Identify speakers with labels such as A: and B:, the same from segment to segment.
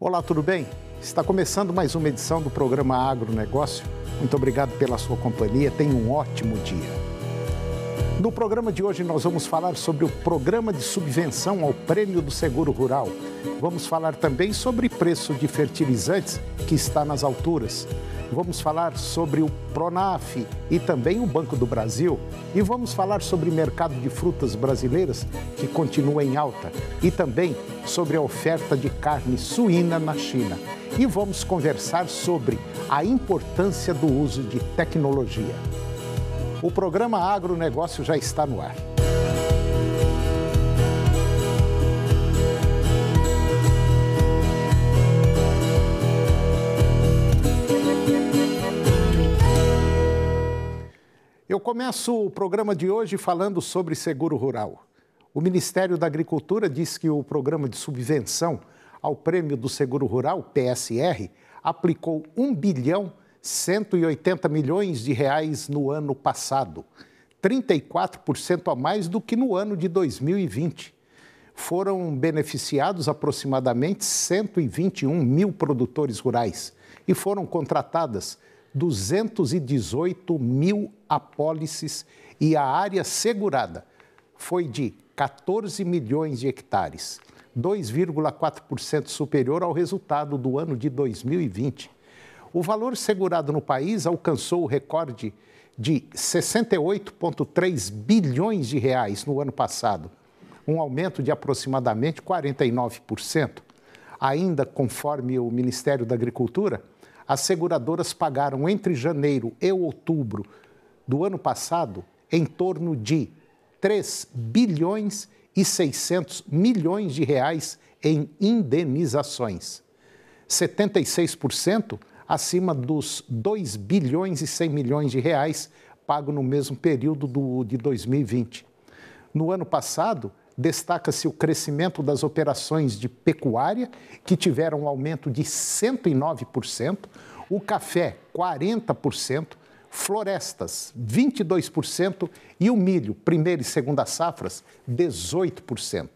A: Olá, tudo bem? Está começando mais uma edição do programa Agronegócio. Muito obrigado pela sua companhia. Tenha um ótimo dia. No programa de hoje, nós vamos falar sobre o programa de subvenção ao prêmio do seguro rural. Vamos falar também sobre preço de fertilizantes que está nas alturas. Vamos falar sobre o Pronaf e também o Banco do Brasil. E vamos falar sobre o mercado de frutas brasileiras que continua em alta e também sobre a oferta de carne suína na China. E vamos conversar sobre a importância do uso de tecnologia. O programa Agronegócio já está no ar. Eu começo o programa de hoje falando sobre seguro rural. O Ministério da Agricultura diz que o programa de subvenção ao Prêmio do Seguro Rural, PSR, aplicou 1 bilhão 180 milhões de reais no ano passado, 34% a mais do que no ano de 2020. Foram beneficiados aproximadamente 121 mil produtores rurais e foram contratadas 218 mil apólices e a área segurada foi de 14 milhões de hectares, 2,4% superior ao resultado do ano de 2020. O valor segurado no país alcançou o recorde de 68,3 bilhões de reais no ano passado, um aumento de aproximadamente 49%. Ainda conforme o Ministério da Agricultura, as seguradoras pagaram entre janeiro e outubro do ano passado em torno de 3 bilhões e 600 milhões de reais em indenizações. 76% acima dos 2 bilhões e 100 milhões de reais pago no mesmo período do, de 2020. No ano passado, destaca-se o crescimento das operações de pecuária, que tiveram um aumento de 109%, o café, 40%, florestas, 22% e o milho, primeira e segunda safras, 18%.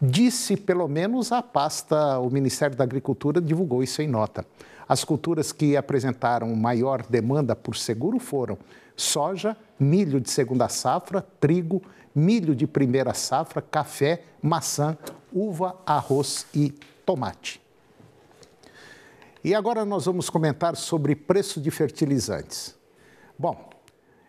A: Disse, pelo menos, a pasta, o Ministério da Agricultura divulgou isso em nota. As culturas que apresentaram maior demanda por seguro foram soja, milho de segunda safra, trigo, milho de primeira safra, café, maçã, uva, arroz e tomate. E agora nós vamos comentar sobre preço de fertilizantes. Bom,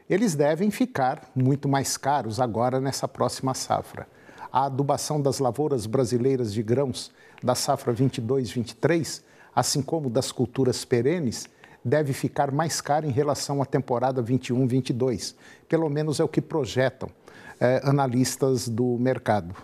A: eles devem ficar muito mais caros agora nessa próxima safra. A adubação das lavouras brasileiras de grãos da safra 22-23, assim como das culturas perenes, deve ficar mais cara em relação à temporada 21-22. Pelo menos é o que projetam eh, analistas do mercado.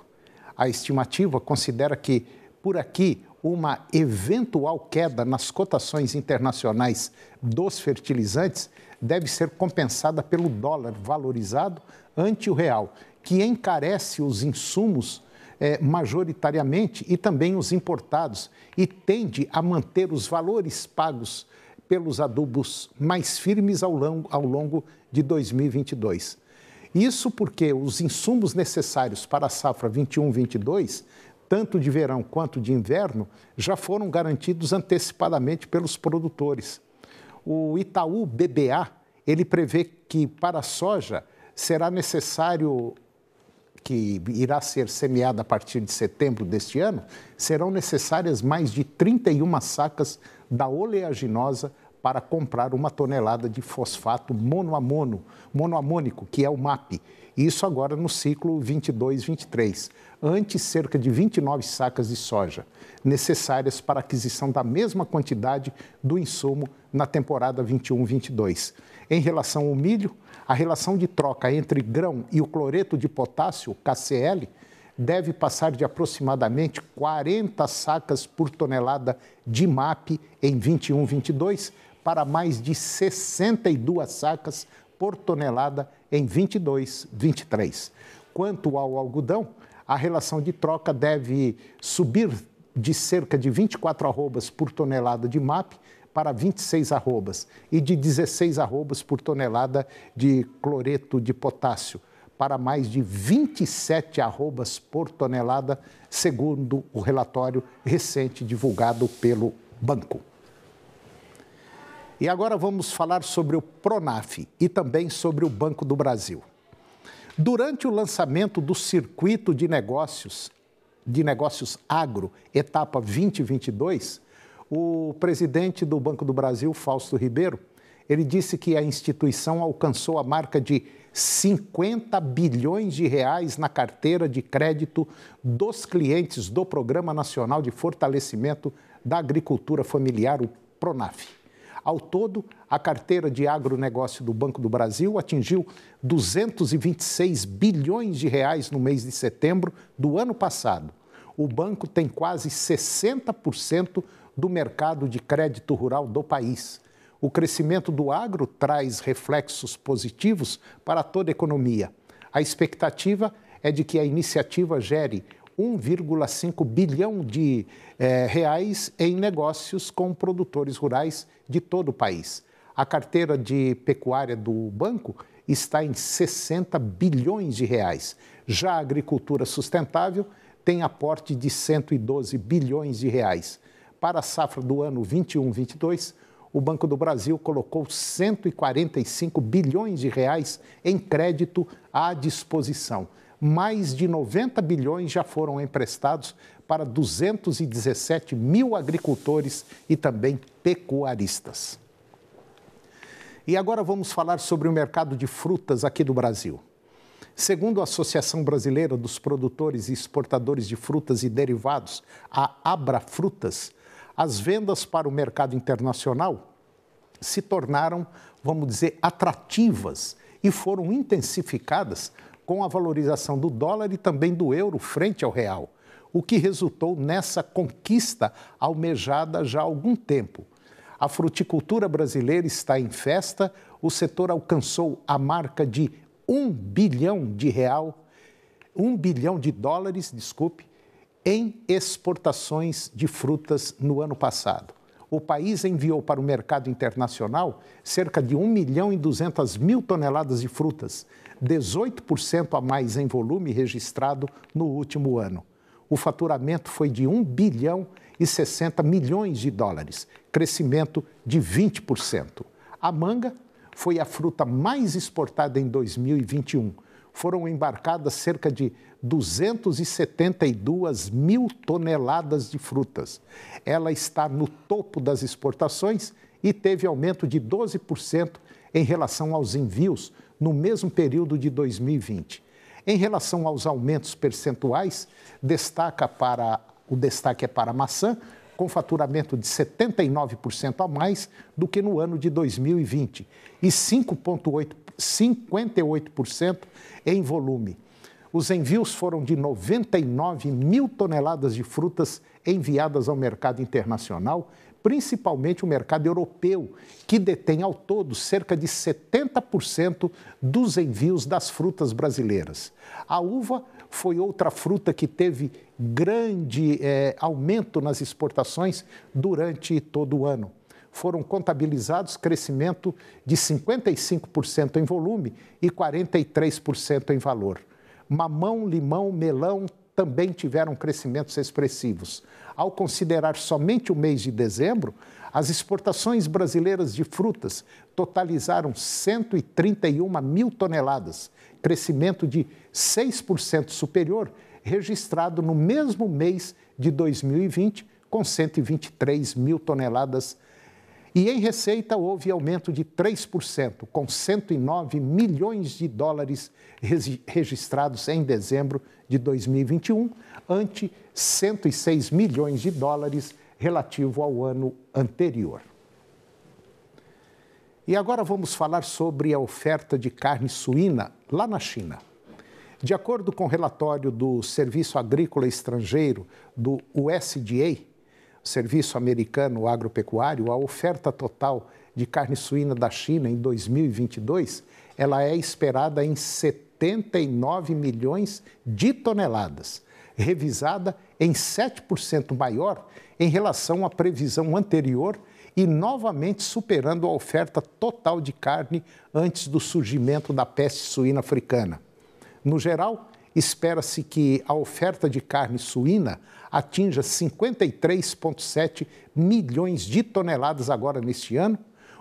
A: A estimativa considera que, por aqui, uma eventual queda nas cotações internacionais dos fertilizantes deve ser compensada pelo dólar valorizado ante o real, que encarece os insumos eh, majoritariamente e também os importados e tende a manter os valores pagos pelos adubos mais firmes ao longo, ao longo de 2022. Isso porque os insumos necessários para a safra 21-22, tanto de verão quanto de inverno, já foram garantidos antecipadamente pelos produtores. O Itaú BBA, ele prevê que para a soja será necessário que irá ser semeada a partir de setembro deste ano, serão necessárias mais de 31 sacas da oleaginosa para comprar uma tonelada de fosfato monoamono, monoamônico, que é o MAP. Isso agora no ciclo 22-23, antes cerca de 29 sacas de soja, necessárias para aquisição da mesma quantidade do insumo na temporada 21-22. Em relação ao milho, a relação de troca entre grão e o cloreto de potássio, KCl, deve passar de aproximadamente 40 sacas por tonelada de MAP em 21-22 para mais de 62 sacas por tonelada em 22-23. Quanto ao algodão, a relação de troca deve subir de cerca de 24 arrobas por tonelada de MAP para 26 arrobas e de 16 arrobas por tonelada de cloreto de potássio, para mais de 27 arrobas por tonelada, segundo o relatório recente divulgado pelo banco. E agora vamos falar sobre o Pronaf e também sobre o Banco do Brasil. Durante o lançamento do circuito de negócios de negócios agro, etapa 2022, o presidente do Banco do Brasil, Fausto Ribeiro, ele disse que a instituição alcançou a marca de 50 bilhões de reais na carteira de crédito dos clientes do Programa Nacional de Fortalecimento da Agricultura Familiar, o PRONAF. Ao todo, a carteira de agronegócio do Banco do Brasil atingiu 226 bilhões de reais no mês de setembro do ano passado. O banco tem quase 60% do mercado de crédito rural do país. O crescimento do agro traz reflexos positivos para toda a economia. A expectativa é de que a iniciativa gere 1,5 bilhão de eh, reais em negócios com produtores rurais de todo o país. A carteira de pecuária do banco está em 60 bilhões de reais. Já a agricultura sustentável tem aporte de 112 bilhões de reais. Para a safra do ano 21-22, o Banco do Brasil colocou 145 bilhões de reais em crédito à disposição. Mais de 90 bilhões já foram emprestados para 217 mil agricultores e também pecuaristas. E agora vamos falar sobre o mercado de frutas aqui do Brasil. Segundo a Associação Brasileira dos Produtores e Exportadores de Frutas e Derivados, a Abra Frutas, as vendas para o mercado internacional se tornaram, vamos dizer, atrativas e foram intensificadas com a valorização do dólar e também do euro frente ao real, o que resultou nessa conquista almejada já há algum tempo. A fruticultura brasileira está em festa, o setor alcançou a marca de um bilhão de real, um bilhão de dólares, desculpe, em exportações de frutas no ano passado. O país enviou para o mercado internacional cerca de 1 milhão e 200 mil toneladas de frutas, 18% a mais em volume registrado no último ano. O faturamento foi de 1 bilhão e 60 milhões de dólares, crescimento de 20%. A manga foi a fruta mais exportada em 2021 foram embarcadas cerca de 272 mil toneladas de frutas. Ela está no topo das exportações e teve aumento de 12% em relação aos envios no mesmo período de 2020. Em relação aos aumentos percentuais, destaca para o destaque é para a maçã, com faturamento de 79% a mais do que no ano de 2020 e 5,58% em volume. Os envios foram de 99 mil toneladas de frutas enviadas ao mercado internacional, principalmente o mercado europeu, que detém ao todo cerca de 70% dos envios das frutas brasileiras. A uva foi outra fruta que teve grande é, aumento nas exportações durante todo o ano. Foram contabilizados crescimento de 55% em volume e 43% em valor. Mamão, limão, melão também tiveram crescimentos expressivos. Ao considerar somente o mês de dezembro, as exportações brasileiras de frutas totalizaram 131 mil toneladas, crescimento de 6% superior, registrado no mesmo mês de 2020, com 123 mil toneladas. E em receita houve aumento de 3%, com 109 milhões de dólares registrados em dezembro de 2021, ante 106 milhões de dólares relativo ao ano anterior. E agora vamos falar sobre a oferta de carne suína lá na China. De acordo com o relatório do Serviço Agrícola Estrangeiro, do USDA, Serviço Americano Agropecuário, a oferta total de carne suína da China em 2022, ela é esperada em 79 milhões de toneladas, revisada em 7% maior em relação à previsão anterior e novamente superando a oferta total de carne antes do surgimento da peste suína africana. No geral, espera-se que a oferta de carne suína atinja 53,7 milhões de toneladas agora neste ano,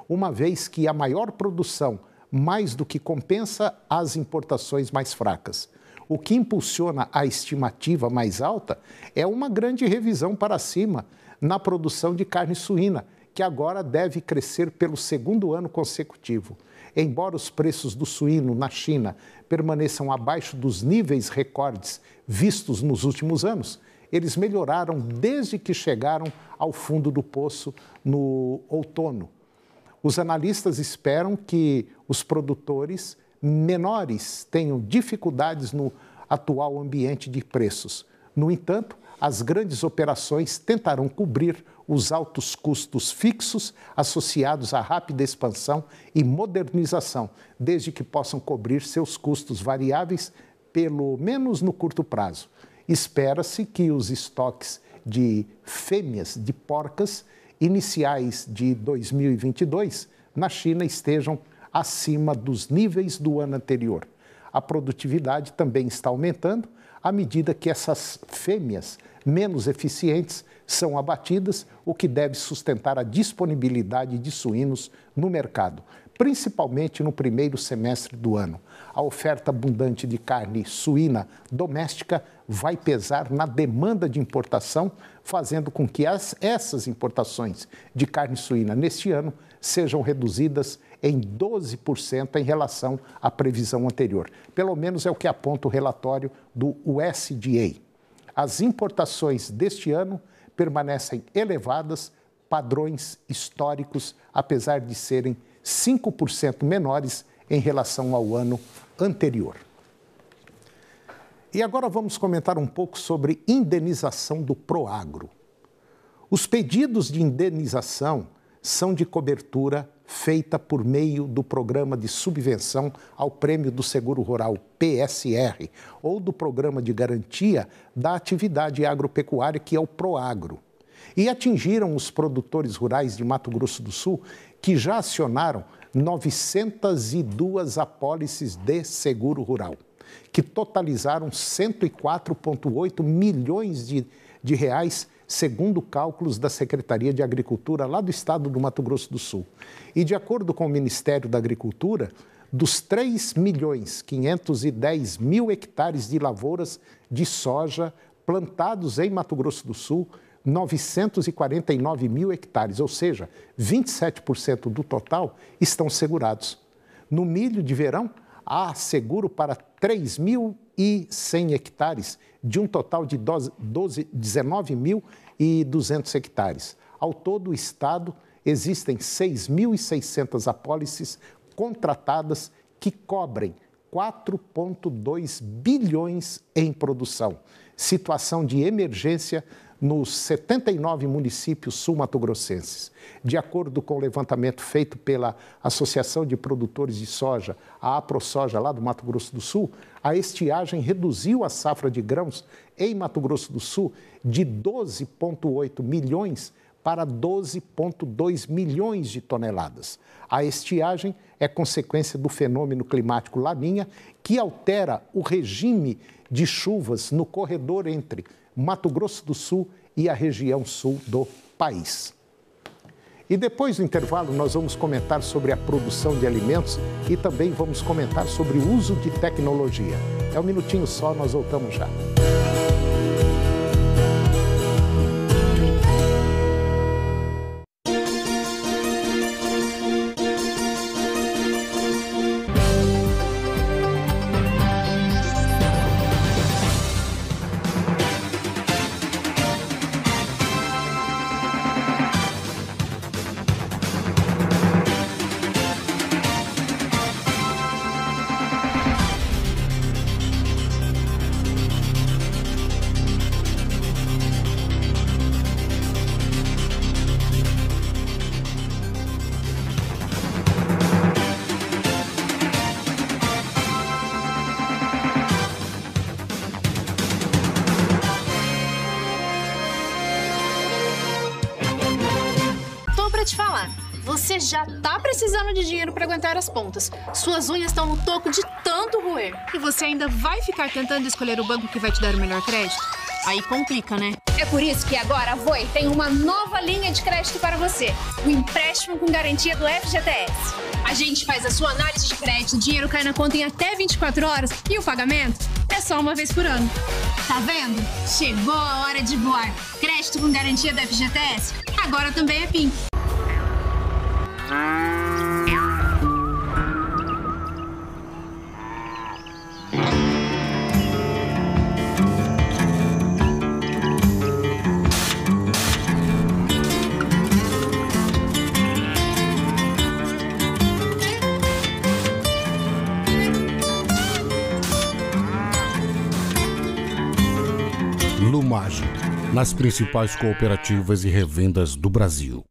A: uma vez que a maior produção mais do que compensa as importações mais fracas. O que impulsiona a estimativa mais alta é uma grande revisão para cima na produção de carne suína, que agora deve crescer pelo segundo ano consecutivo. Embora os preços do suíno na China permaneçam abaixo dos níveis recordes vistos nos últimos anos, eles melhoraram desde que chegaram ao fundo do poço no outono. Os analistas esperam que os produtores menores tenham dificuldades no atual ambiente de preços. No entanto, as grandes operações tentarão cobrir os altos custos fixos associados à rápida expansão e modernização, desde que possam cobrir seus custos variáveis, pelo menos no curto prazo. Espera-se que os estoques de fêmeas de porcas iniciais de 2022 na China estejam acima dos níveis do ano anterior. A produtividade também está aumentando à medida que essas fêmeas menos eficientes são abatidas, o que deve sustentar a disponibilidade de suínos no mercado, principalmente no primeiro semestre do ano. A oferta abundante de carne suína doméstica vai pesar na demanda de importação, fazendo com que as, essas importações de carne suína neste ano sejam reduzidas em 12% em relação à previsão anterior. Pelo menos é o que aponta o relatório do USDA. As importações deste ano permanecem elevadas, padrões históricos, apesar de serem 5% menores em relação ao ano anterior. E agora vamos comentar um pouco sobre indenização do Proagro. Os pedidos de indenização são de cobertura feita por meio do Programa de Subvenção ao Prêmio do Seguro Rural, PSR, ou do Programa de Garantia da Atividade Agropecuária, que é o PROAGRO. E atingiram os produtores rurais de Mato Grosso do Sul, que já acionaram 902 apólices de seguro rural, que totalizaram 104,8 milhões de, de reais segundo cálculos da Secretaria de Agricultura lá do estado do Mato Grosso do Sul. E de acordo com o Ministério da Agricultura, dos 3 milhões 510 mil hectares de lavouras de soja plantados em Mato Grosso do Sul, 949 mil hectares, ou seja, 27% do total, estão segurados. No milho de verão, há seguro para 3.100 hectares, de um total de 19.200 hectares. Ao todo, o Estado existem 6.600 apólices contratadas que cobrem 4,2 bilhões em produção. Situação de emergência nos 79 municípios sul-mato-grossenses. De acordo com o levantamento feito pela Associação de Produtores de Soja, a AproSoja, lá do Mato Grosso do Sul, a estiagem reduziu a safra de grãos em Mato Grosso do Sul de 12,8 milhões para 12,2 milhões de toneladas. A estiagem é consequência do fenômeno climático Laninha, que altera o regime de chuvas no corredor entre Mato Grosso do Sul e a região sul do país. E depois do intervalo, nós vamos comentar sobre a produção de alimentos e também vamos comentar sobre o uso de tecnologia. É um minutinho só, nós voltamos já.
B: Você já tá precisando de dinheiro para aguentar as pontas. Suas unhas estão no toco de tanto tanto roer. E você ainda vai ficar tentando escolher o banco que vai te dar o melhor crédito? Aí complica, né?
C: É por isso que agora a Voi tem uma nova linha de crédito para você: o empréstimo com garantia do FGTS. A gente faz a sua análise de crédito, o dinheiro cai na conta em até 24 horas e o pagamento é só uma vez por ano. Tá vendo? Chegou a hora de voar. Crédito com garantia do FGTS agora também é PIN.
D: Lumage, nas principais cooperativas e revendas do Brasil.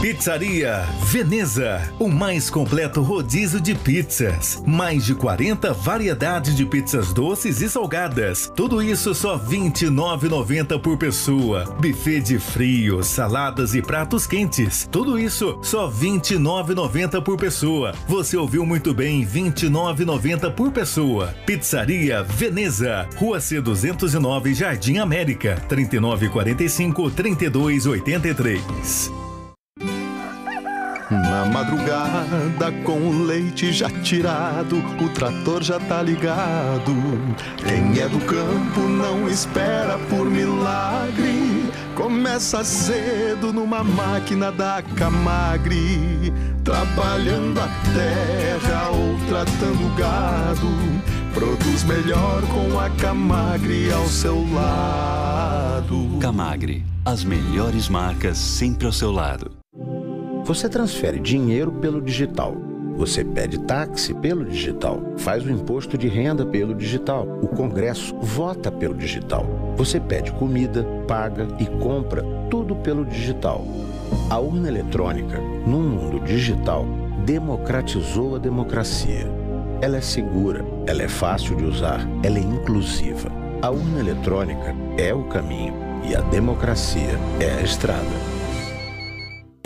E: Pizzaria Veneza, o mais completo rodízio de pizzas. Mais de 40 variedades de pizzas doces e salgadas. Tudo isso só R$ 29,90 por pessoa. Buffet de frios, saladas e pratos quentes. Tudo isso só R$ 29,90 por pessoa. Você ouviu muito bem, R$ 29,90 por pessoa. Pizzaria Veneza, Rua C209, Jardim América, 3945 3283.
F: Na madrugada, com o leite já tirado, o trator já tá ligado. Quem é do campo não espera por milagre. Começa cedo numa máquina da Camagre, trabalhando a terra ou tratando gado. Produz melhor com a Camagre ao seu lado.
G: Camagre, as melhores marcas sempre ao seu lado.
H: Você transfere dinheiro pelo digital. Você pede táxi pelo digital, faz o imposto de renda pelo digital, o Congresso vota pelo digital. Você pede comida, paga e compra tudo pelo digital. A urna eletrônica, num mundo digital, democratizou a democracia. Ela é segura, ela é fácil de usar, ela é inclusiva. A urna eletrônica é o caminho e a democracia é a estrada.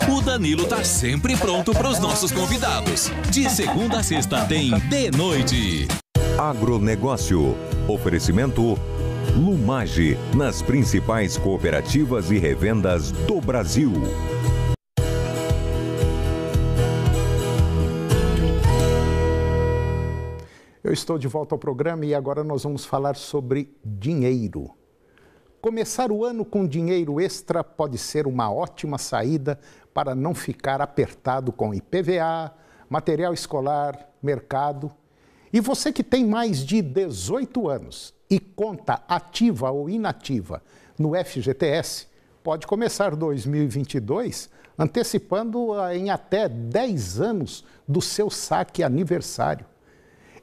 I: O Danilo tá sempre pronto para os nossos convidados. De segunda a sexta tem De Noite.
J: Agronegócio. Oferecimento Lumage, nas principais cooperativas e revendas do Brasil.
A: Eu estou de volta ao programa e agora nós vamos falar sobre dinheiro. Começar o ano com dinheiro extra pode ser uma ótima saída para não ficar apertado com IPVA, material escolar, mercado. E você que tem mais de 18 anos e conta ativa ou inativa no FGTS, pode começar 2022 antecipando em até 10 anos do seu saque aniversário.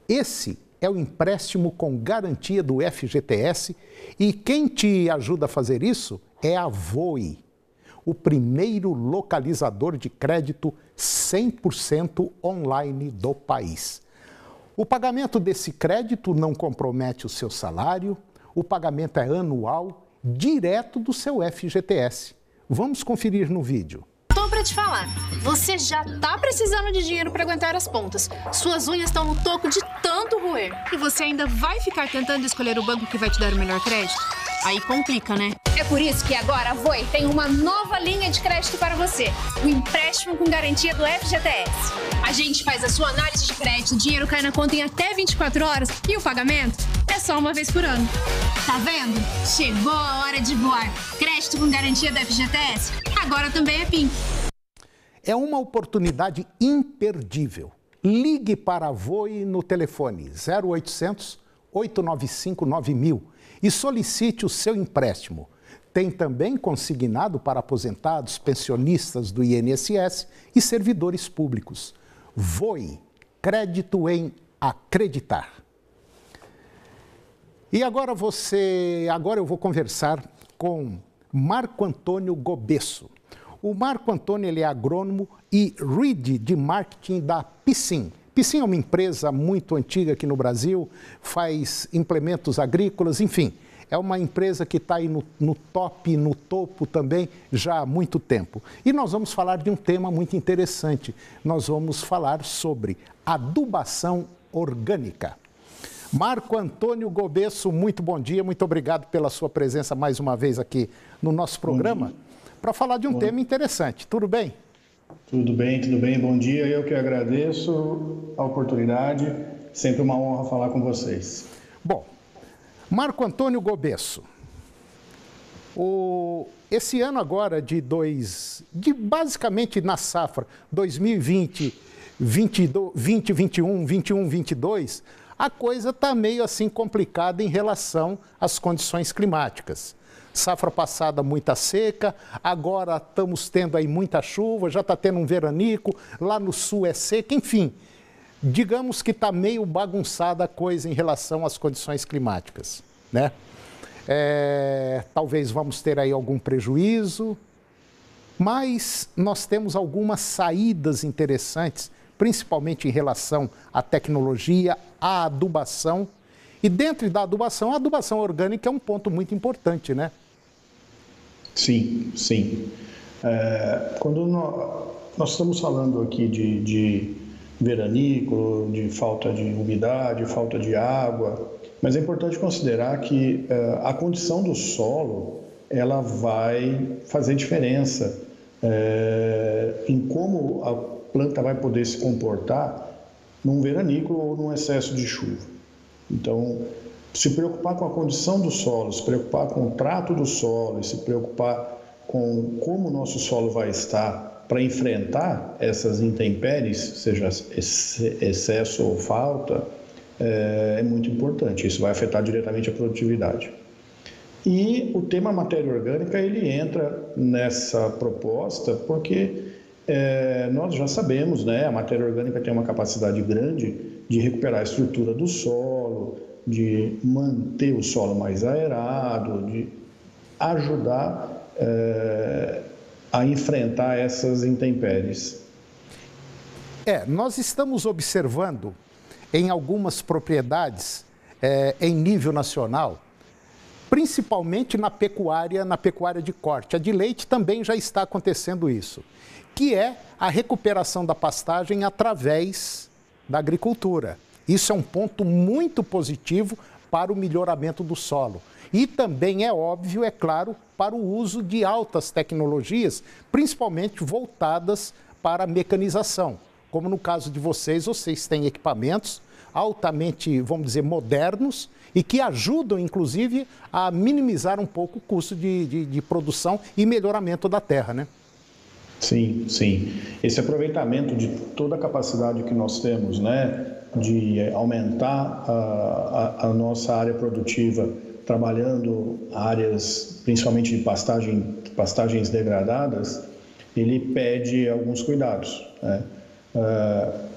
A: Esse é o empréstimo com garantia do FGTS e quem te ajuda a fazer isso é a Voe o primeiro localizador de crédito 100% online do país. O pagamento desse crédito não compromete o seu salário, o pagamento é anual, direto do seu FGTS. Vamos conferir no vídeo.
B: Tô para te falar, você já tá precisando de dinheiro para aguentar as pontas. Suas unhas estão no toco de tanto roer. E você ainda vai ficar tentando escolher o banco que vai te dar o melhor crédito? Aí complica, né?
C: É por isso que agora a Voi tem uma nova linha de crédito para você: o empréstimo com garantia do FGTS. A gente faz a sua análise de crédito, o dinheiro cai na conta em até 24 horas e o pagamento é só uma vez por ano. Tá vendo? Chegou a hora de voar. Crédito com garantia do FGTS agora também é PIN.
A: É uma oportunidade imperdível. Ligue para a Voi no telefone 0800 895 9000 e solicite o seu empréstimo. Tem também consignado para aposentados, pensionistas do INSS e servidores públicos. Voe, crédito em acreditar. E agora você, agora eu vou conversar com Marco Antônio Gobesso. O Marco Antônio ele é agrônomo e read de marketing da Piscin. Piscin é uma empresa muito antiga aqui no Brasil, faz implementos agrícolas, enfim. É uma empresa que está aí no, no top, no topo também já há muito tempo. E nós vamos falar de um tema muito interessante. Nós vamos falar sobre adubação orgânica. Marco Antônio Gobesso, muito bom dia, muito obrigado pela sua presença mais uma vez aqui no nosso programa para falar de um bom. tema interessante. Tudo bem?
K: Tudo bem, tudo bem. Bom dia. Eu que agradeço a oportunidade. Sempre uma honra falar com vocês.
A: Bom, Marco Antônio Gobesso, o, esse ano agora de dois, de basicamente na safra 2020, 2021, 21, 22, a coisa está meio assim complicada em relação às condições climáticas. Safra passada muita seca, agora estamos tendo aí muita chuva, já está tendo um veranico, lá no sul é seca, enfim. Digamos que está meio bagunçada a coisa em relação às condições climáticas, né? É, talvez vamos ter aí algum prejuízo, mas nós temos algumas saídas interessantes principalmente em relação à tecnologia, à adubação. E dentro da adubação, a adubação orgânica é um ponto muito importante, né?
K: Sim, sim. É, quando nós, nós, estamos falando aqui de, de veranículo, de falta de umidade, falta de água, mas é importante considerar que é, a condição do solo ela vai fazer diferença é, em como a planta vai poder se comportar num veranículo ou num excesso de chuva. Então, se preocupar com a condição do solo, se preocupar com o trato do solo se preocupar com como o nosso solo vai estar para enfrentar essas intempéries, seja excesso ou falta, é, é muito importante. Isso vai afetar diretamente a produtividade. E o tema matéria orgânica ele entra nessa proposta porque é, nós já sabemos, né, a matéria orgânica tem uma capacidade grande de recuperar a estrutura do solo, de manter o solo mais aerado, de ajudar é, a enfrentar essas intempéries.
A: É, nós estamos observando em algumas propriedades é, em nível nacional, principalmente na pecuária, na pecuária de corte. A de leite também já está acontecendo isso que é a recuperação da pastagem através da agricultura. Isso é um ponto muito positivo para o melhoramento do solo. E também é óbvio, é claro, para o uso de altas tecnologias, principalmente voltadas para a mecanização. Como no caso de vocês, vocês têm equipamentos altamente, vamos dizer, modernos e que ajudam, inclusive, a minimizar um pouco o custo de, de, de produção e melhoramento da terra, né?
K: Sim, sim. Esse aproveitamento de toda a capacidade que nós temos, né, de aumentar a, a, a nossa área produtiva, trabalhando áreas principalmente de pastagem, pastagens degradadas, ele pede alguns cuidados. Né? Uh,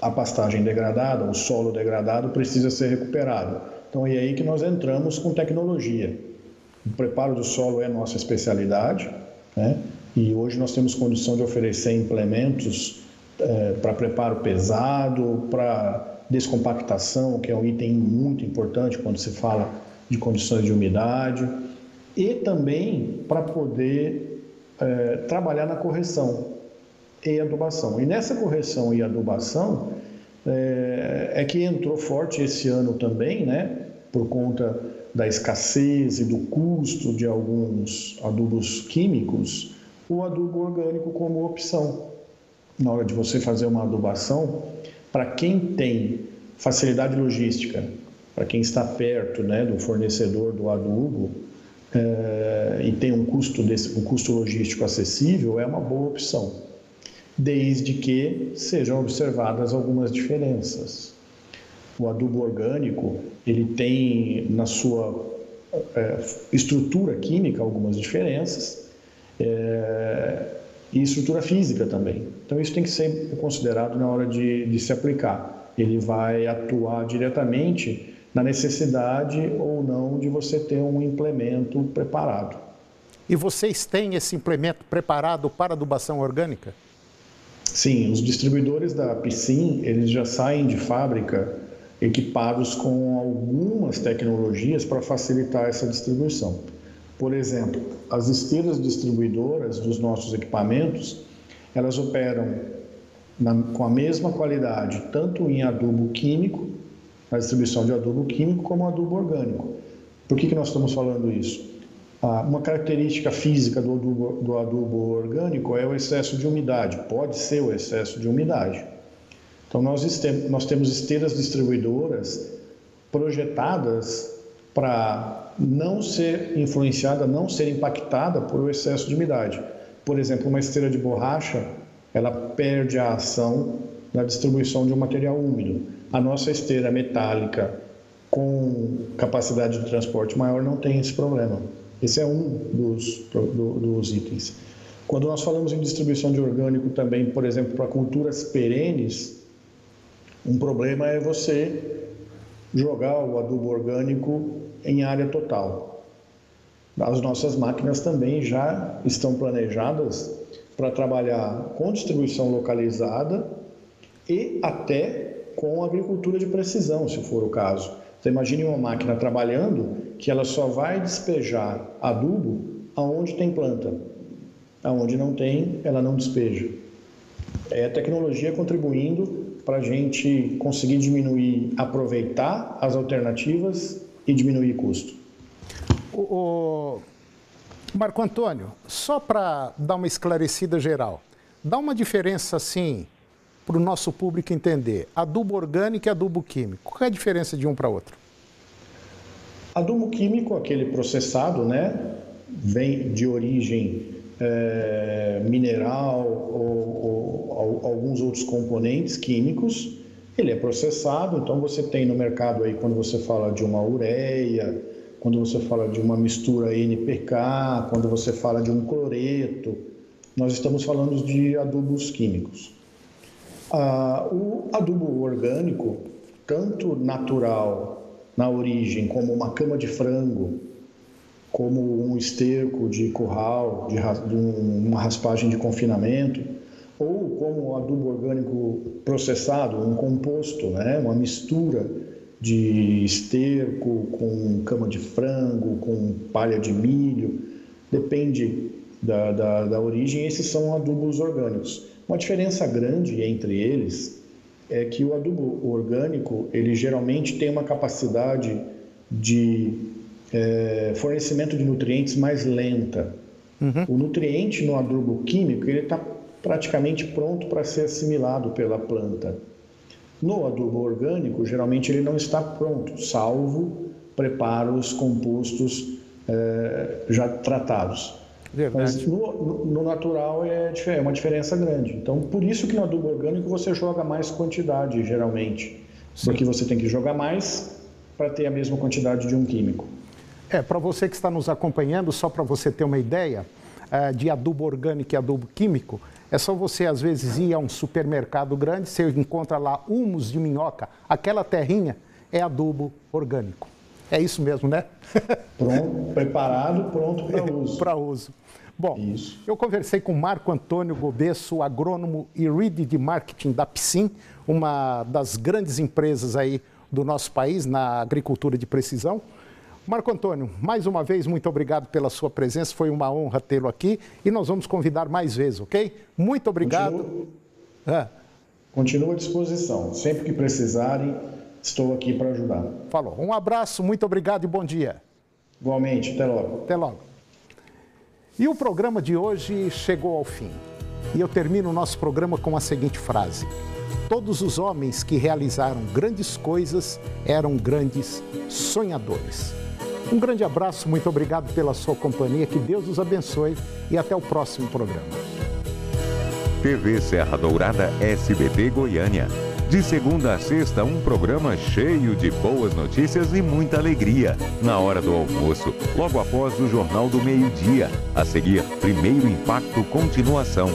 K: a pastagem degradada, o solo degradado precisa ser recuperado. Então é aí que nós entramos com tecnologia. O preparo do solo é nossa especialidade, né? e hoje nós temos condição de oferecer implementos é, para preparo pesado, para descompactação, que é um item muito importante quando se fala de condições de umidade, e também para poder é, trabalhar na correção e adubação. E nessa correção e adubação é, é que entrou forte esse ano também, né, por conta da escassez e do custo de alguns adubos químicos, o adubo orgânico como opção. Na hora de você fazer uma adubação, para quem tem facilidade logística, para quem está perto né, do fornecedor do adubo é, e tem um custo, desse, um custo logístico acessível, é uma boa opção, desde que sejam observadas algumas diferenças. O adubo orgânico ele tem na sua é, estrutura química algumas diferenças é, e estrutura física também. Então, isso tem que ser considerado na hora de, de se aplicar. Ele vai atuar diretamente na necessidade ou não de você ter um implemento preparado.
A: E vocês têm esse implemento preparado para adubação orgânica?
K: Sim, os distribuidores da Piscin, eles já saem de fábrica equipados com algumas tecnologias para facilitar essa distribuição. Por exemplo, as esteiras distribuidoras dos nossos equipamentos, elas operam na, com a mesma qualidade, tanto em adubo químico, na distribuição de adubo químico, como adubo orgânico. Por que, que nós estamos falando isso? Ah, uma característica física do adubo, do adubo orgânico é o excesso de umidade, pode ser o excesso de umidade. Então, nós, nós temos esteiras distribuidoras projetadas para não ser influenciada, não ser impactada por excesso de umidade. Por exemplo, uma esteira de borracha, ela perde a ação na distribuição de um material úmido. A nossa esteira metálica com capacidade de transporte maior não tem esse problema. Esse é um dos, do, dos itens. Quando nós falamos em distribuição de orgânico também, por exemplo, para culturas perenes, um problema é você jogar o adubo orgânico em área total. As nossas máquinas também já estão planejadas para trabalhar com distribuição localizada e até com agricultura de precisão, se for o caso. Você imagine uma máquina trabalhando que ela só vai despejar adubo aonde tem planta. Aonde não tem, ela não despeja. É a tecnologia contribuindo para a gente conseguir diminuir, aproveitar as alternativas e diminuir custo.
A: O, Marco Antônio, só para dar uma esclarecida geral, dá uma diferença assim para o nosso público entender: adubo orgânico e adubo químico. Qual é a diferença de um para outro?
K: Adubo químico, aquele processado, né, vem de origem é, mineral ou, ou, ou, alguns outros componentes químicos. Ele é processado, então você tem no mercado aí quando você fala de uma ureia, quando você fala de uma mistura NPK, quando você fala de um cloreto, nós estamos falando de adubos químicos. Ah, o adubo orgânico, tanto natural na origem, como uma cama de frango, como um esterco de curral, de, de uma raspagem de confinamento, ou como adubo orgânico processado, um composto, né? uma mistura de esterco com cama de frango, com palha de milho, depende da, da, da origem, esses são adubos orgânicos. Uma diferença grande entre eles é que o adubo orgânico, ele geralmente tem uma capacidade de é, fornecimento de nutrientes mais lenta. Uhum. O nutriente no adubo químico, ele está praticamente pronto para ser assimilado pela planta. No adubo orgânico, geralmente ele não está pronto, salvo preparos compostos é, já tratados. Verdade. Mas no, no, natural é, é uma diferença grande. Então, por isso que no adubo orgânico você joga mais quantidade, geralmente. Sim. Porque você tem que jogar mais para ter a mesma quantidade de um químico.
A: É, para você que está nos acompanhando, só para você ter uma ideia é, de adubo orgânico e adubo químico, é só você, às vezes, ir a um supermercado grande, você encontra lá humus de minhoca, aquela terrinha é adubo orgânico. É isso mesmo, né?
K: Pronto, preparado, pronto para uso.
A: para uso. Bom, Isso. eu conversei com Marco Antônio Gobesso, agrônomo e lead de marketing da Psim, uma das grandes empresas aí do nosso país na agricultura de precisão. Marco Antônio, mais uma vez, muito obrigado pela sua presença. Foi uma honra tê-lo aqui e nós vamos convidar mais vezes, ok? Muito obrigado.
K: Continuo. Continuo à disposição. Sempre que precisarem, estou aqui para ajudar.
A: Falou. Um abraço, muito obrigado e bom dia.
K: Igualmente, até logo.
A: Até logo. E o programa de hoje chegou ao fim. E eu termino o nosso programa com a seguinte frase: Todos os homens que realizaram grandes coisas eram grandes sonhadores. Um grande abraço, muito obrigado pela sua companhia, que Deus os abençoe e até o próximo programa.
J: TV Serra Dourada SBT Goiânia. De segunda a sexta, um programa cheio de boas notícias e muita alegria. Na hora do almoço, logo após o Jornal do Meio-Dia. A seguir, Primeiro Impacto Continuação